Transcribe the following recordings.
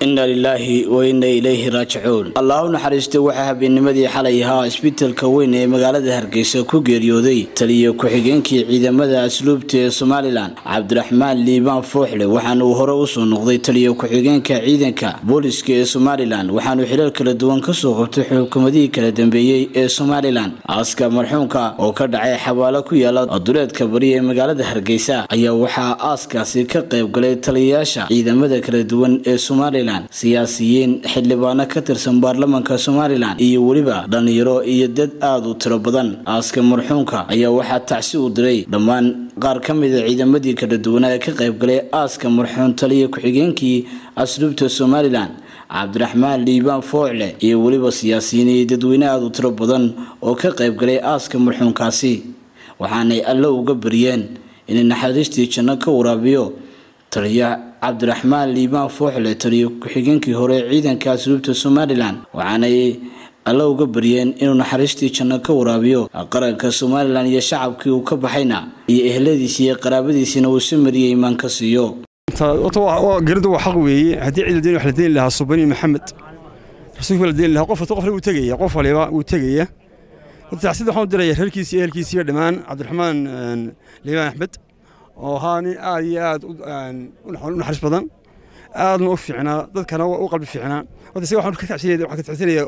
inna lilaahi wa ilayhi raajicuun. Allah u naxariistay waxaa habeennimadii xalay ahaa isbitaalka weyn ee magaalada hargeysa ku geeriyooday taliya ku-xigeenkii ciidamada asluubta ee somalilan cabdiraxmaan liibaan fooxle waxaana uu hore u soo noqday taliya ku-xigeenka ciidanka booliska ee somalilan waxaanuu xilal kala duwan ka soo qabtay xukuumadihii kala dambeeyey ee somalilan aaska marxuumka oo ka dhacay xabaalo ku yaalla duleedka bari ee magaalada hargeysa ayaa waxaa aaskaasi ka qayb galay taliyayaasha ciidamada kala duwan ee somalilan siyaasiyiin xildhibaano ka tirsan baarlamaanka somalilan iyo weliba dhallinyaro iyo dad aada u tiro badan. Aaska marxuumka ayaa waxaa tacsi u diray dhammaan qaar ka mida ciidamadii kala duwanaa ee ka qayb galay aaska marxuum taliya ku-xigeenkii asluubta somalilan cabdiraxmaan liibaan foocle iyo weliba siyaasiyiin iyo dadweyne aada u tiro badan oo ka qayb galay aaska marxuumkaasi waxaanay alle uga baryeen inay naxariistii janno ka waraabiyo taliya cabdiraxmaan liibaan fooxle taliya ku-xigeenkii hore ee ciidanka asluubta somalilan waxaanay alle uga baryeen inuu naxariistii janno ka waraabiyo qaranka somalilan iyo shacabkii uu ka baxayna iyo ehladiisi iyo qaraabadiisiina uu si mariyay imaan ka siiyo. Geeridu waa xaq weeye haddii cid la deyn wax la deyn lahaa subani maxamed rasuulka la deyn lahaa qof qof wuu tegaya qof waliba wuu tegaya. Tacsida waxaan u diraya reerkiisii ehelkiisiiba dhammaan cabdiraxmaan liibaan axmed oo ahaa nin aad iyo aad u naxariis badan. Aadna u fiicnaa dadkana u qalbi fiicnaa horta isaga waxaan ka tacsinaya waxaan ka tacsinaya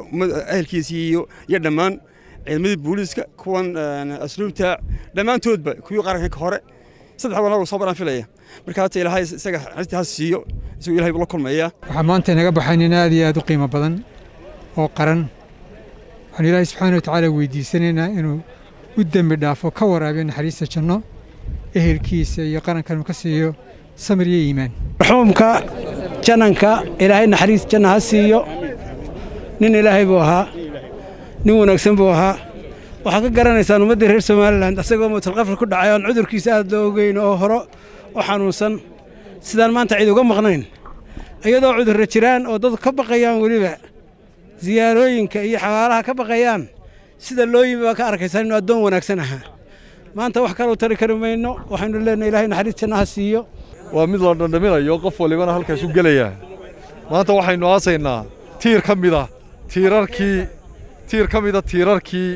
ehelkiisii iyo iyo dhammaan ciidamadii booliiska kuwan asluubta. Dhammaantoodba kuwii qaranka hore saddex wanaag soo baraan filaya marka hata ilaahay isaga naxariistii ha siiyo isagoo ilahay la kulmaya waxaa maanta inaga baxay nin aad iyo aad u qiimo badan oo qaran. Waxaan ilaahay subxaana watacaala weydiisanaynaa inuu u dembi dhaafo ka waraabiyo naxariista janno ehelkiisa iyo qarankan ka siiyo samir iyo iimaan. Marxuumka jananka ilaahay naxariis janna ha siiyo. Nin ilaahay buu ahaa nin wanaagsan buu ahaa. Waxaad ka garanaysaan ummaddii reer somalilan asagoo mutalqafri ku dhacay oon cudurkiisa aad loo ogeyn oo hore u xanuunsan. Sidaan maanta cid uga maqnayn iyadoo cudurra jiraan oo dad ka baqayaan weliba siyaarooyinka iyo xabaalaha ka baqayaan sida loo yimi baa ka arkaysaan inuu addoon wanaagsan ahaa maanta wax kaleu tari kari mayno. Waxaynu leenahay ilahay naxariis janna ha siiyo. Waa mid la dhandhaminayo qof walibana halkaas u gelayaa. Maanta waxaynu aasaynaa tiir ka mida tiirarkii tiir ka mida tiirarkii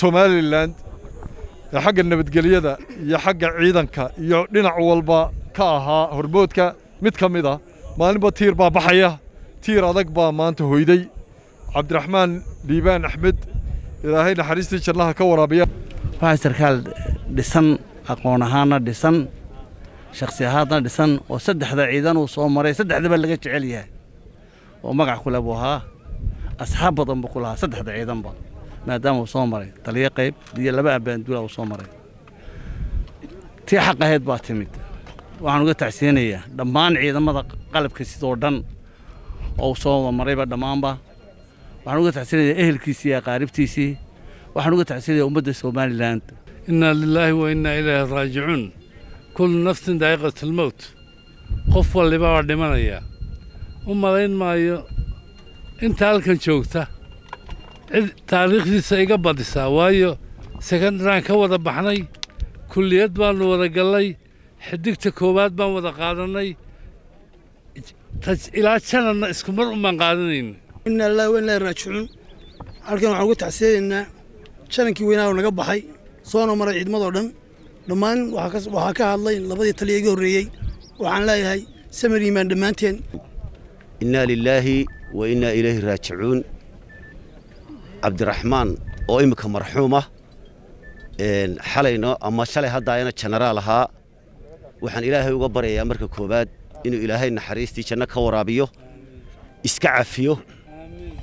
somalilan ee xagga nabadgelyada iyo xagga ciidanka iyo dhinac walba ka ahaa hormoodka mid ka mid a maalinba tiir baa baxaya tiir adag baa maanta hoyday. Cabdiraxmaan liibaan axmed ilaahay naxariistii jannaha ka waraabiya. Waxaa sarkaal dhisan aqoon ahaanna dhisan shakhsi ahaadna dhisan oo saddexda ciidan uu soo maray saddexdaba laga jecel yahay. Oo magac kule buu ahaa asxaab badan buu ku lahaa saddexda ciidanba maadaama uu soo maray. Taliyo qayb iyo laba abbaanduula uu soo maray. Tii xaq ahayd baa timid. Waxaan uga tacsiyanayaa dhammaan ciidamada qalabka sidoo dhan oo soo marayba dhammaanba waxaan uga tacsinayaa ehelkiisii aqaaribtiisii. Waxaan uga tacsinayaa ummadda somalilan innaa lilaahi wa innaa ilaahi raajicuun. Kullu nafsin daa'iqat almowt qof walliba waa dhimanayaa u malayn maayo inta halkan joogta. Cid taariikhdiisa iga badisaa waayo sekandaraan ka wada baxnay kulliyad baannu wada gallay xidigta koowaad baan wada qaadannay ilaa jananna isku mar umaan qaadanayna inna lillahi wa inna halkan waxaan uga tacsiyadaynaa janankii weynaa naga baxay soona maray ciidamadoo dhan. Dhammaan waxaa ka hadlay labadii taliya iga horreeyey waxaan leeyahay samir iimaan dhammaanteen. Innaa lilaahi wa innaa ilayhi raajicuun cabdiraxmaan oo imminka marxuumah xalayno ama shalay haddaayana jenaraal ahaa waxaan ilaahay uga baryayaa marka koowaad inuu ilaahay naxariistii janno ka waraabiyo iska cafiyo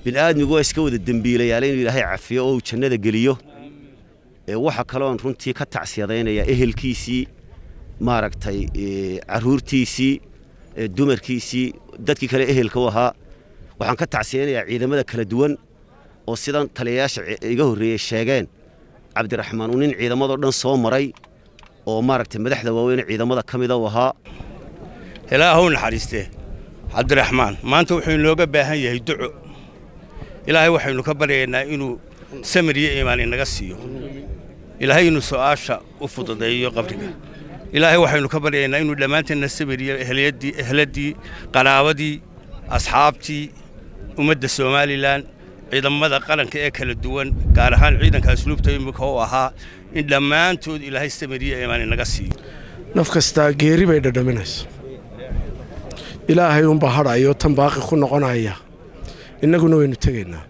bil'aadmigu waa iska wada dembiilayaale inuu ilaahay cafiyo oo jannada geliyo. Waxa kaloon runtii ka tacsiyadaynayaa ehelkiisii maaragtay carruurtiisii dumarkiisii dadkii kale ehelka u ahaa. Waxaan ka tacsiyaynayaa ciidamada kala duwan oo sidan taliyayaasha iga horreeyey sheegeen. Cabdiraxmaan uu nin ciidamadoo dhan soo maray oo maaragtay madaxda waaweyne ciidamada ka mida u ahaa. Ilaahow naxariiste cabdiraxmaan maanta wuxuu inooga baahan yahay duco ilaahay waxaynu ka baryaynaa inuu samir iyo iimaan inaga siiyo. Ilaahay inuu su'aasha u fududeeyo qabriga. Ilaahay waxaynu ka baryaynaa inuu dhammaanteenna sabiriyo ehliyaddii ehladii qaraabadii asxaabtii ummadda somalilan ciidamada qaranka ee kala duwan gaar ahaan ciidanka asluubta imika u ahaa in dhammaantood ilaahay samiriyo imaan inaga siiyo. Naf kastaa geeri bay dhadhaminaysa ilaahay unbaa hadhayo tan baaqi ku noqonaya innaguna waynu tegaynaa.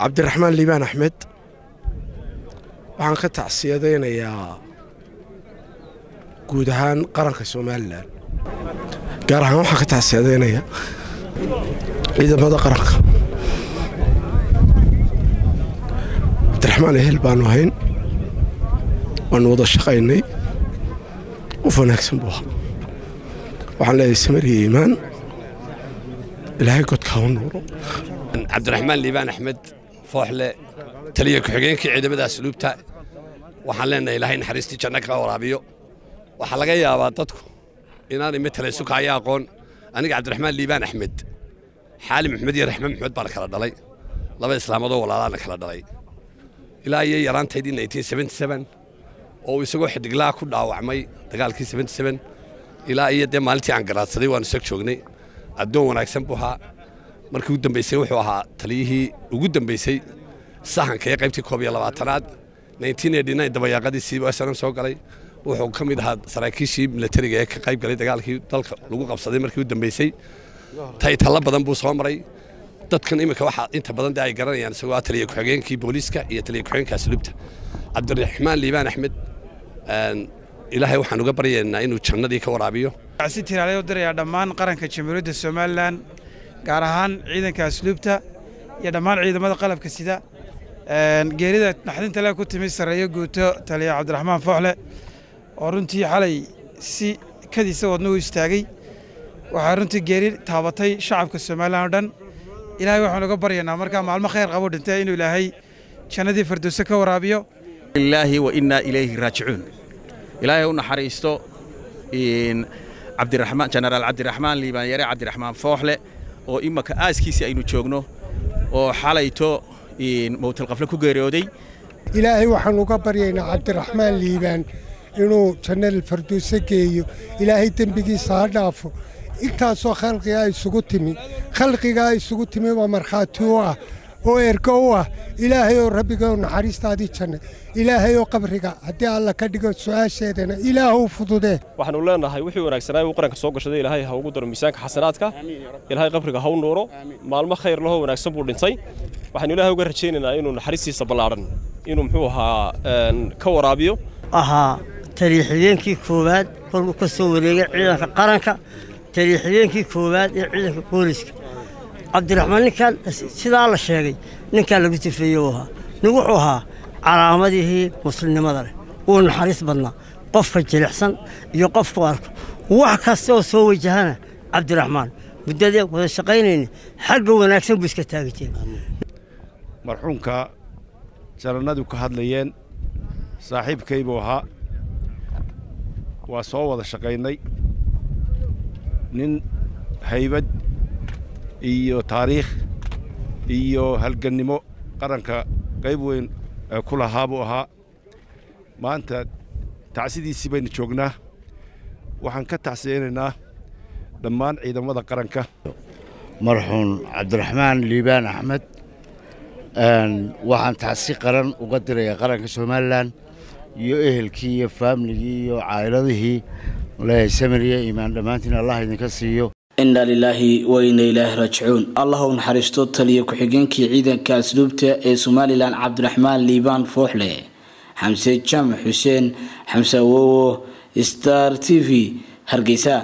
Cabdiraxmaan liibaan axmed waxaan ka tacsiyadaynayaa guud ahaan qaranka somalilan gaar ahaan waxaan ka tacsiyadaynayaa ciidamada qaranka. Cabdiraxmaan ehel baanu ahayn waannu wada shaqaynay qof wanaagsan buu ahaa. Waxaan leedahay samariya iimaan ilaahay godka ha nuuro cabdiraxmaan liibaan axmed fooxle taliya ku-xigeenkii ciidamada asluubta waxaan leenahay ilaahay naxariistii janno ka waraabiyo waxaa laga yaabaa dadku inaanay matala sukaayo aqoon aniga cabdiraxmaan liibaan axmed xaali maxmed iyo raxme maxmed baa la kala dhalay laba islaamadoo walaalaana kala dhalay ilaa iyo yaraantaydii oo uu isagoo xidiglaa ku dhaawacmay dagaalkii ilaa iyo dee maalintii aan garaadsaday waanu sag joognay addoon wanaagsan buu ahaa. Markii ugu dambaysay wuxuu ahaa taliyihii ugu dambaysay sahanka ee qaybtii koob iyo labaatanaad. dabayaaqadii siiba snm soo galay. Wuxuu ka mid ahaa saraakiishii milatariga ee ka qayb galay dagaalkii dalka lagu qabsaday markii u dambaysay taytalla badan buu soo maray. Dadkan imika waxaa inta badan dee ay garanayaan isagoo ah taliya ku-xigeenkii booliiska iyo taliya ku-xigeenka asluubta cabdiraxmaan liibaan axmed ilaahay waxaan uga baryaynaa inuu jannadii ka waraabiyo si tiraalay u dirayaa dhammaan qaranka jamhuuriyadda somalilan gaar ahaan ciidanka asluubta iyo dhammaan ciidamada qalabka sida geerida naxdinta le ku timi sarreeyo guuto taliya cabdiraxmaan fooxle oo runtii xalay si kadiisa wadna u istaagay. Waxaa runtii geeri taabatay shacabka somalilan oo dhan. Ilaahay waxaan uga baryaynaa markaa maalmo khayr qabo dhintay inuu ilaahay jannadii firdowse ka waraabiyo. Lilaahi wa innaa ilayhi raajicuun. Ilaahay u naxariisto cabdiraxmaan jenaraal cabdiraxmaan liibaan yare cabdiraxmaan fooxle oo imaka aaskiisii aynu joogno oo xalayto mowtalqafle ku geeriyooday. Ilaahay waxaan uga baryaynaa cabdiraxmaan liibaan inuu jannal farduuse geeyo. Ilaahay dembigiisa ha dhaafo. Intaasoo khalqigaa isugu timi. Khalqigaa isugu timi waa markhaati u ah oo ergo u ah ilaahay oo rabbigaoo naxariistaadii janna ilaahay oo qabriga haddii alla ka dhigo su'aasheedana ilaahuu fududee waxaanu leenahay wixii wanaagsanaa uu qaranka soo gashaday ilaahay ha ugu daro miisaanka xasanaadka. Ilaahay qabriga ha u nuuro maalmo khayr lahoo wanaagsan buu dhintay. Waxaanu ilaahay uga rajaynaynaa inuu naxariistiisa ballaadhan inuu muxuu ahaa ka waraabiyo. Ahaa taliya-xigeenkii koowaad kolkuu ka soo wareegay ciidanka qaranka. Taliya-xigeenkii koowaad ee ciidanka booliska cabdiraxmaan ninkaan sidaa la sheegay ninkaan lagu tifeeye u ahaa. Nin wuxuu ahaa calaamadihii muslimnimada leh. Wuu naxariis badnaa. Qofka jilicsan iyo qofku arko. Wax kasta oo soo wajahana cabdiraxmaan muddadee wada shaqaynayna xagga wanaagsan buu iska taagi jiray. Marxuumka janannadu ka hadlayeen saaxiibkaybuu ahaa. Waa soo wada shaqaynay. Nin haybad iyo taariikh iyo halgannimo qaranka qayb weyn ku lahaa buu ahaa. Maanta tacsidiisii baynu joognaa. Waxaan ka tacsiyaynaynaa dhammaan ciidamada qaranka. Marxuun cabdiraxmaan liibaan axmed waxaan tacsi qaran uga dirayaa qaranka somalilan iyo ehelkii iyo faamligii iyo caa'iladihii samiriya iimaan. Dhammaantiin allah idinka siiyo inna lilaahi wa ilaahi raajicuun allah u naxariisto taliya ku-xigeenkii ciidanka asluubta ee somalilan cabdiraxmaan liibaan fooxle xamse jaamac xuseen xamse awowo star t v. Hargeysa